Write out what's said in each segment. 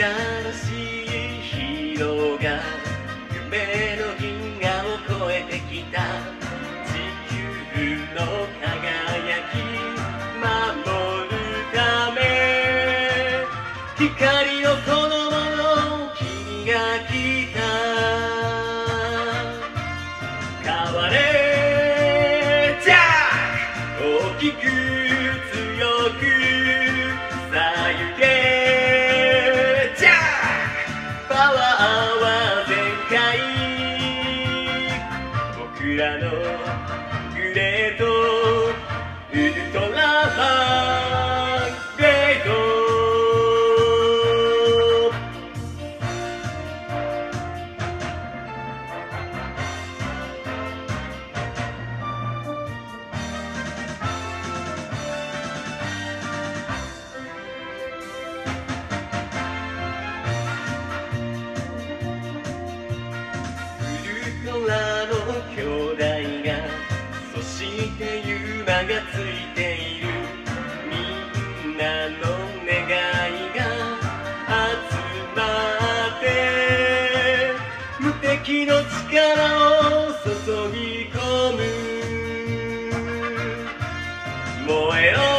新しいヒーローが夢の銀河を越えてきた地球の輝き守るため光の子供の君が来た変われジャック大きく僕らのグレートウルトラマングレートウルトラがついているみんなの願いが集まって無敵の力を注ぎ込む。燃えろ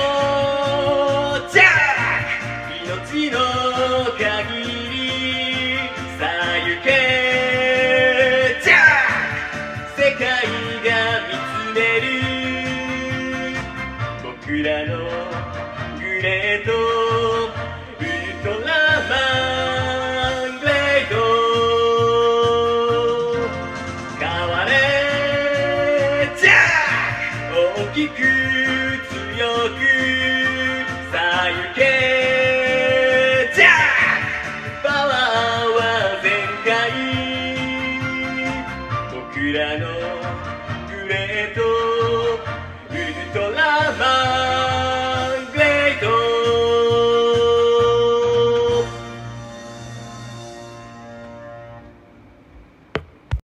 僕らのグレートウルトラマングレート。変われジャック。大きく強くさあ行けジャック。パワーは全開。僕らのグレートウルトラマン。